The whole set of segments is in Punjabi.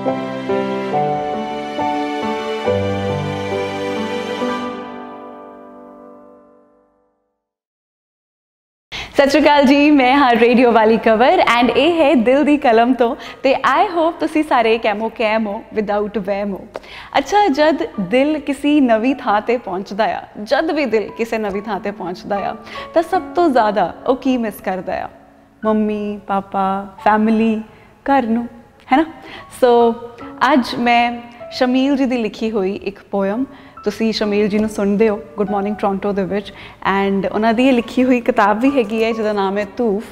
ਸਤਿ ਸ਼੍ਰੀ ਅਕਾਲ ਜੀ, ਮੈਂ ਹਾਂ ਰੇਡੀਓ ਵਾਲੀ ਕਵਰ ਐਂਡ ਇਹ ਹੈ ਦਿਲ ਦੀ ਕਲਮ ਤੋਂ ਤੇ ਆਈ ਹੋਪ ਤੁਸੀਂ ਸਾਰੇ ਕੈਮੋ ਕੈਮ ਹੋ ਵਿਦਆਊਟ ਵੈਮ ਹੋ। ਅੱਛਾ, ਜਦ ਦਿਲ ਕਿਸੇ ਨਵੀਂ ਥਾਂ ਤੇ ਪਹੁੰਚਦਾ ਆ, ਜਦ ਵੀ ਦਿਲ ਕਿਸੇ ਨਵੀਂ ਥਾਂ ਤੇ ਪਹੁੰਚਦਾ ਆ, ਤਾਂ ਸਭ ਤੋਂ ਜ਼ਿਆਦਾ ਉਹ ਕੀ ਮਿਸ ਕਰਦਾ ਆ? ਮੰਮੀ, ਪਾਪਾ ਫੈਮਿਲੀ ਘਰ ਨੂੰ। ਹੈ ਨਾ ਸੋ ਅੱਜ ਮੈਂ ਸ਼ਮੀਲ ਜੀ ਦੀ ਲਿਖੀ ਹੋਈ ਇੱਕ ਪੋਇਮ, ਤੁਸੀਂ ਸ਼ਮੀਲ ਜੀ ਨੂੰ ਸੁਣਦੇ ਹੋ ਗੁੱਡ ਮਾਰਨਿੰਗ ਟੋਰਾਂਟੋ ਦੇ ਵਿੱਚ ਐਂਡ ਉਹਨਾਂ ਦੀ ਇਹ ਲਿਖੀ ਹੋਈ ਕਿਤਾਬ ਵੀ ਹੈਗੀ ਹੈ, ਜਿਹਦਾ ਨਾਮ ਹੈ ਤੂਫ।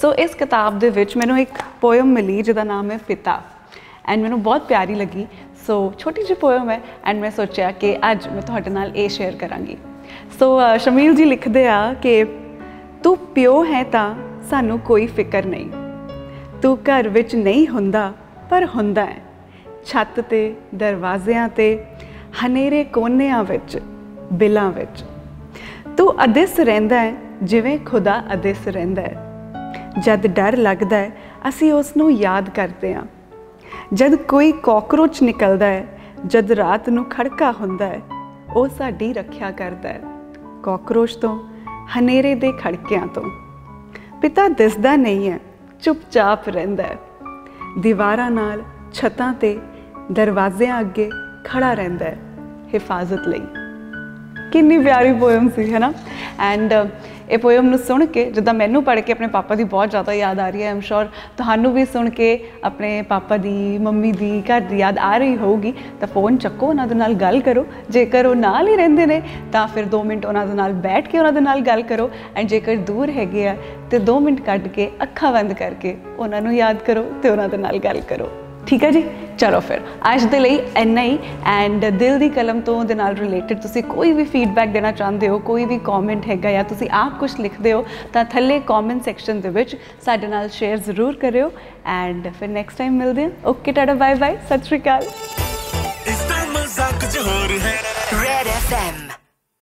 ਸੋ ਇਸ ਕਿਤਾਬ ਦੇ ਵਿੱਚ ਮੈਨੂੰ ਇੱਕ ਪੋਇਮ ਮਿਲੀ, ਜਿਹਦਾ ਨਾਮ ਹੈ ਪਿਤਾ। ਐਂਡ ਮੈਨੂੰ ਬਹੁਤ ਪਿਆਰੀ ਲੱਗੀ। ਸੋ ਛੋਟੀ ਜਿਹੀ ਪੋਇਮ ਹੈ ਐਂਡ ਮੈਂ ਸੋਚਿਆ ਕਿ ਅੱਜ ਮੈਂ ਤੁਹਾਡੇ ਨਾਲ ਇਹ ਸ਼ੇਅਰ ਕਰਾਂਗੀ। ਸੋ ਸ਼ਮੀਲ ਜੀ ਲਿਖਦੇ ਆ ਕਿ, ਤੂੰ ਪਿਓ ਹੈ ਤਾਂ ਸਾਨੂੰ ਕੋਈ ਫਿਕਰ ਨਹੀਂ। ਤੂੰ ਘਰ ਵਿੱਚ ਨਹੀਂ ਹੁੰਦਾ ਪਰ ਹੁੰਦਾ ਹੈ। ਛੱਤ ਤੇ, ਦਰਵਾਜ਼ਿਆਂ ਤੇ, ਹਨੇਰੇ ਕੋਨਿਆਂ ਵਿੱਚ, ਬਿਲਾਂ ਵਿੱਚ। ਤੂੰ ਅਦਿਸ ਰਹਿੰਦਾ ਹੈ ਜਿਵੇਂ ਖੁਦਾ ਅਦਿਸ ਰਹਿੰਦਾ ਹੈ। ਜਦ ਡਰ ਲੱਗਦਾ ਹੈ, ਅਸੀਂ ਉਸ ਨੂੰ ਯਾਦ ਕਰਦੇ ਹਾਂ। ਜਦ ਕੋਈ ਕਾਕਰੋਚ ਨਿਕਲਦਾ ਹੈ, ਜਦ ਰਾਤ ਨੂੰ ਖੜਕਾ ਹੁੰਦਾ ਹੈ, ਉਹ ਸਾਡੀ ਰੱਖਿਆ ਕਰਦਾ ਹੈ। ਕਾਕਰੋਚ ਤੋਂ, ਹਨੇਰੇ ਦੇ ਖੜਕਿਆਂ ਤੋਂ। ਪਿਤਾ ਦਿਸਦਾ ਨਹੀਂ ਹੈ, ਚੁੱਪਚਾਪ ਰਹਿੰਦਾ ਹੈ। ਦੀਵਾਰਾਂ ਨਾਲ ਛੱਤਾਂ ਤੇ ਦਰਵਾਜ਼ਿਆਂ ਅੱਗੇ ਖੜਾ ਰਹਿੰਦਾ ਹੈ, ਹਿਫਾਜ਼ਤ ਲਈ। ਕਿੰਨੀ ਪਿਆਰੀ ਪੋਇਮ ਸੀ, ਹੈ ਨਾ? ਐਂਡ ਇਹ ਪੋਇਮ ਨੂੰ ਸੁਣ ਕੇ ਜਿੱਦਾਂ ਮੈਨੂੰ ਪੜ੍ਹ ਕੇ ਆਪਣੇ ਪਾਪਾ ਦੀ ਬਹੁਤ ਜ਼ਿਆਦਾ ਯਾਦ ਆ ਰਹੀ ਹੈ ਆਮ ਸ਼ੋਰ ਤੁਹਾਨੂੰ ਵੀ ਸੁਣ ਕੇ ਆਪਣੇ ਪਾਪਾ ਦੀ, ਮੰਮੀ ਦੀ, ਘਰ ਦੀ ਯਾਦ ਆ ਰਹੀ ਹੋਊਗੀ। ਤਾਂ ਫੋਨ ਚੱਕੋ, ਉਹਨਾਂ ਦੇ ਨਾਲ ਗੱਲ ਕਰੋ। ਜੇਕਰ ਉਹ ਨਾਲ ਹੀ ਰਹਿੰਦੇ ਨੇ, ਤਾਂ ਫਿਰ 2 ਮਿੰਟ ਉਹਨਾਂ ਦੇ ਨਾਲ ਬੈਠ ਕੇ ਉਹਨਾਂ ਦੇ ਨਾਲ ਗੱਲ ਕਰੋ। ਐਂਡ ਜੇਕਰ ਦੂਰ ਹੈਗੇ ਆ, ਤੇ 2 ਮਿੰਟ ਕੱਢ ਕੇ ਅੱਖਾਂ ਬੰਦ ਕਰਕੇ ਉਹਨਾਂ ਨੂੰ ਯਾਦ ਕਰੋ ਤੇ ਉਹਨਾਂ ਦੇ ਨਾਲ ਗੱਲ ਕਰੋ। ਠੀਕ ਹੈ ਜੀ? ਚਲੋ ਫਿਰ ਅੱਜ ਦੇ ਲਈ ਇੰਨਾ ਹੀ ਐਂਡ ਦਿਲ ਦੀ ਕਲਮ ਤੋਂ ਦੇ ਨਾਲ ਰਿਲੇਟਡ ਤੁਸੀਂ ਕੋਈ ਵੀ ਫੀਡਬੈਕ ਦੇਣਾ ਚਾਹੁੰਦੇ ਹੋ ਕੋਈ ਵੀ ਕਮੈਂਟ ਹੈਗਾ ਜਾਂ ਤੁਸੀਂ ਆਪ ਕੁਝ ਲਿਖਦੇ ਹੋ ਤਾਂ ਥੱਲੇ ਕਮੈਂਟ ਸੈਕਸ਼ਨ ਦੇ ਵਿੱਚ ਸਾਡੇ ਨਾਲ ਸ਼ੇਅਰ ਜ਼ਰੂਰ ਕਰਿਓ ਐਂਡ ਫਿਰ ਨੈਕਸਟ ਟਾਈਮ ਮਿਲਦੇ ਹਾਂ। ਓਕੇ ਟਾਟਾ ਬਾਏ ਬਾਏ ਸਤਿ ਸ਼੍ਰੀ ਅਕਾਲ। ਇਸ ਦਾ ਮਜ਼ਾਕ ਹੈ.